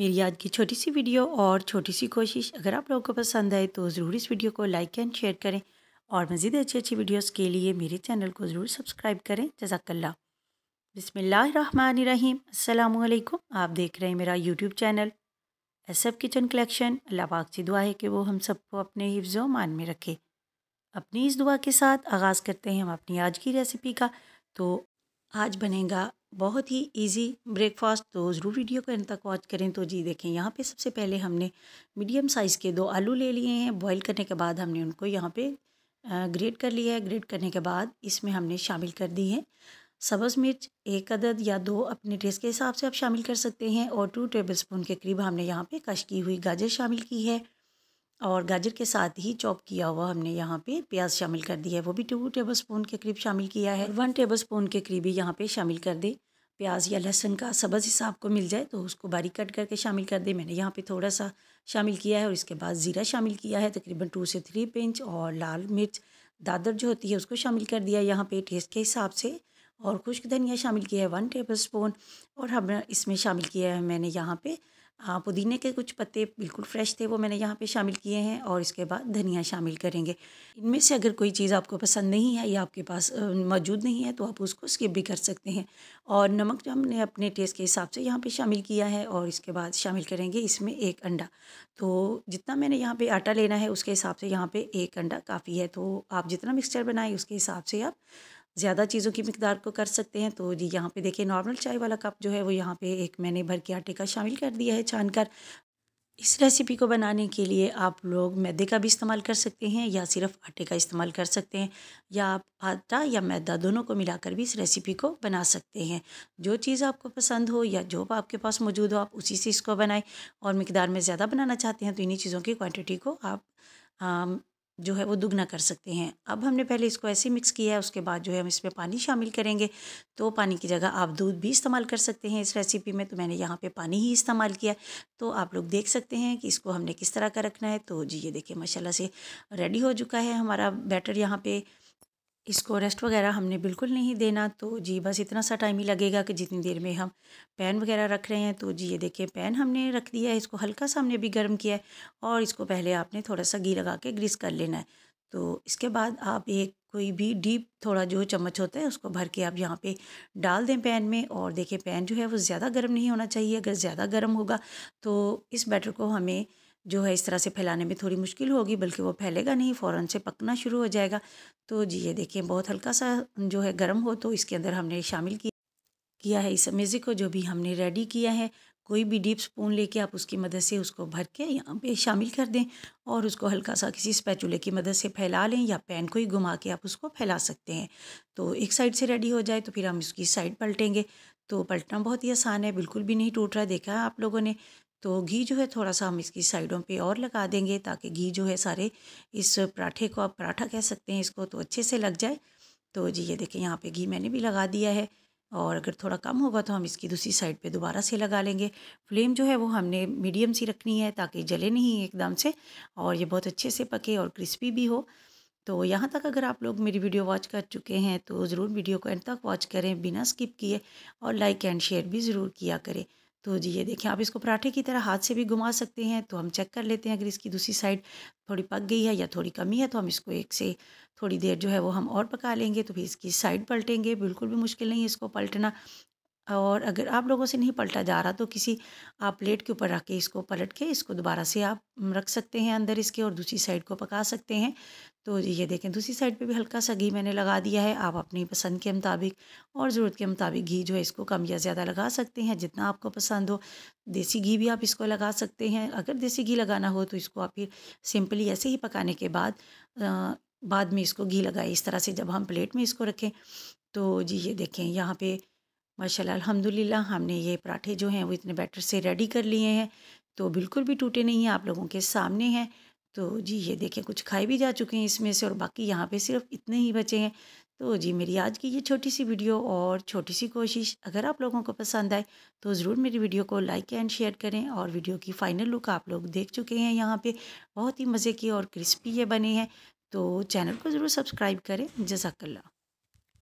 मेरी आज की छोटी सी वीडियो और छोटी सी कोशिश अगर आप लोगों को पसंद आए तो ज़रूर इस वीडियो को लाइक एंड शेयर करें और मज़ीद अच्छी अच्छी वीडियोस के लिए मेरे चैनल को ज़रूर सब्सक्राइब करें। जजाकल्ला बिसमीम अल्लाम आप देख रहे हैं मेरा YouTube channel S F kitchen collection. Allah पाक से दुआ है कि वो हम सबको अपने हिफ्ज़ मान में रखे। अपनी इस दुआ के साथ आगाज़ करते हैं हम अपनी आज की रेसिपी का। तो आज बनेगा बहुत ही इजी ब्रेकफास्ट तो ज़रूर वीडियो को इन तक वॉच करें। तो जी देखें, यहाँ पे सबसे पहले हमने मीडियम साइज़ के दो आलू ले लिए हैं। बॉईल करने के बाद हमने उनको यहाँ पे ग्रेट कर लिया है। ग्रेट करने के बाद इसमें हमने शामिल कर दी है। सब्ज़ मिर्च एक अदद या दो अपने टेस्ट के हिसाब से आप शामिल कर सकते हैं। और टू टेबल स्पून के करीब हमने यहाँ पे कश की हुई गाजर शामिल की है। और गाजर के साथ ही चॉप किया हुआ हमने यहाँ पे प्याज शामिल कर दिया है। वो भी टू टेबल स्पून के करीब शामिल किया है। वन टेबल स्पून के करीब ही यहाँ पे शामिल कर दे। प्याज या लहसुन का सब्ज़ हिसाब को मिल जाए तो उसको बारीक कट करके शामिल कर दे। मैंने यहाँ पे थोड़ा सा शामिल किया है और इसके बाद ज़ीरा शामिल किया है। तकरीबन टू से थ्री पिंच और लाल मिर्च, दादर जो होती है उसको शामिल कर दिया यहाँ पे टेस्ट के हिसाब से। और खुश्क धनिया शामिल किया है वन टेबल स्पून और हम इसमें शामिल किया है मैंने यहाँ पे पुदीने के कुछ पत्ते बिल्कुल फ्रेश थे, वो मैंने यहाँ पे शामिल किए हैं और इसके बाद धनिया शामिल करेंगे। इनमें से अगर कोई चीज़ आपको पसंद नहीं है या आपके पास मौजूद नहीं है तो आप उसको स्किप भी कर सकते हैं। और नमक जो हमने अपने टेस्ट के हिसाब से यहाँ पे शामिल किया है और इसके बाद शामिल करेंगे इसमें एक अंडा। तो जितना मैंने यहाँ पे आटा लेना है, उसके हिसाब से यहाँ पर एक अंडा काफ़ी है तो आप जितना मिक्सचर बनाए, उसके हिसाब से आप ज़्यादा चीज़ों की मकदार को कर सकते हैं तो जी यहाँ पे देखिए नॉर्मल चाय वाला कप जो है वो यहाँ पे एक मैंने भर के आटे का शामिल कर दिया है छान कर इस रेसिपी को बनाने के लिए आप लोग मैदे का भी इस्तेमाल कर सकते हैं या सिर्फ़ आटे का इस्तेमाल कर सकते हैं, या आप आटा या मैदा दोनों को मिलाकर भी इस रेसिपी को बना सकते हैं। जो चीज़ आपको पसंद हो या जो आपके पास मौजूद हो, आप उसी से इसको बनाएँ। और मकदार में ज़्यादा बनाना चाहते हैं तो इन्हीं चीज़ों की क्वांटिटी को आप जो है वो दुगना कर सकते हैं। अब हमने पहले इसको ऐसे मिक्स किया है, उसके बाद जो है हम इसमें पानी शामिल करेंगे। तो पानी की जगह आप दूध भी इस्तेमाल कर सकते हैं इस रेसिपी में। तो मैंने यहाँ पे पानी ही इस्तेमाल किया। तो आप लोग देख सकते हैं कि इसको हमने किस तरह का रखना है। तो जी, ये देखिए, माशाल्लाह से रेडी हो चुका है हमारा बैटर यहाँ पे। इसको रेस्ट वगैरह हमने बिल्कुल नहीं देना। तो जी, बस इतना सा टाइम ही लगेगा कि जितनी देर में हम पैन वगैरह रख रहे हैं। तो जी, ये देखिए पैन हमने रख दिया है। इसको हल्का सा हमने भी गर्म किया है और इसको पहले आपने थोड़ा सा घी लगा के ग्रीस कर लेना है। तो इसके बाद आप एक कोई भी डीप थोड़ा जो चम्मच होता है, उसको भर के आप यहाँ पे डाल दें पैन में और देखिए पैन जो है वो ज़्यादा गर्म नहीं होना चाहिए। अगर ज़्यादा गर्म होगा तो इस बैटर को हमें जो है इस तरह से फैलाने में थोड़ी मुश्किल होगी, बल्कि वो फैलेगा नहीं, फ़ौरन से पकना शुरू हो जाएगा। तो जी, ये देखिए, बहुत हल्का सा जो है गर्म हो तो इसके अंदर हमने शामिल किया है इस मेज़े को, जो भी हमने रेडी किया है। कोई भी डीप स्पून लेके आप उसकी मदद से उसको भर के यहाँ पे शामिल कर दें और उसको हल्का सा किसी स्पैचुले की मदद से फैला लें या पैन को ही घुमा के आप उसको फैला सकते हैं। तो एक साइड से रेडी हो जाए तो फिर हम इसकी साइड पलटेंगे। तो पलटना बहुत ही आसान है, बिल्कुल भी नहीं टूट रहा, देखा है आप लोगों ने। तो घी जो है थोड़ा सा हम इसकी साइडों पे और लगा देंगे ताकि घी जो है सारे इस पराठे को आप पराठा कह सकते हैं इसको तो अच्छे से लग जाए। तो जी, ये देखें यहाँ पे घी मैंने भी लगा दिया है और अगर थोड़ा कम होगा तो हम इसकी दूसरी साइड पे दोबारा से लगा लेंगे। फ्लेम जो है वो हमने मीडियम सी रखनी है ताकि जले नहीं एकदम से और ये बहुत अच्छे से पके और क्रिस्पी भी हो। तो यहाँ तक अगर आप लोग मेरी वीडियो वॉच कर चुके हैं तो ज़रूर वीडियो को एंड तक वॉच करें, बिना स्किप किए और लाइक एंड शेयर भी ज़रूर किया करें। तो जी, ये देखें आप इसको पराठे की तरह हाथ से भी घुमा सकते हैं तो हम चेक कर लेते हैं, अगर इसकी दूसरी साइड थोड़ी पक गई है या थोड़ी कमी है तो हम इसको एक से थोड़ी देर जो है वो हम और पका लेंगे तो फिर इसकी साइड पलटेंगे, बिल्कुल भी मुश्किल नहीं है इसको पलटना। और अगर आप लोगों से नहीं पलटा जा रहा तो किसी, आप प्लेट के ऊपर रख के इसको पलट के इसको दोबारा से आप रख सकते हैं अंदर इसके और दूसरी साइड को पका सकते हैं। तो ये देखें, दूसरी साइड पे भी हल्का सा घी मैंने लगा दिया है। आप अपनी पसंद के मुताबिक और ज़रूरत के मुताबिक घी जो है इसको कम या ज़्यादा लगा सकते हैं, जितना आपको पसंद हो। देसी घी भी आप इसको लगा सकते हैं। अगर देसी घी लगाना हो तो इसको आप फिर सिंपली ऐसे ही पकाने के बाद बाद में इसको घी लगाए। इस तरह से जब हम प्लेट में इसको रखें तो जी ये देखें, यहाँ पे माशाल्लाह, अल्हम्दुलिल्लाह, हमने ये पराठे जो हैं वो इतने बैटर से रेडी कर लिए हैं तो बिल्कुल भी टूटे नहीं हैं, आप लोगों के सामने हैं। तो जी, ये देखें, कुछ खाए भी जा चुके हैं इसमें से और बाकी यहाँ पे सिर्फ़ इतने ही बचे हैं। तो जी, मेरी आज की ये छोटी सी वीडियो और छोटी सी कोशिश, अगर आप लोगों को पसंद आए तो ज़रूर मेरी वीडियो को लाइक एंड शेयर करें और वीडियो की फ़ाइनल लुक आप लोग देख चुके हैं यहाँ पे। बहुत ही मज़े की और क्रिस्पी ये बने हैं तो चैनल को ज़रूर सब्सक्राइब करें। जजाकल्ला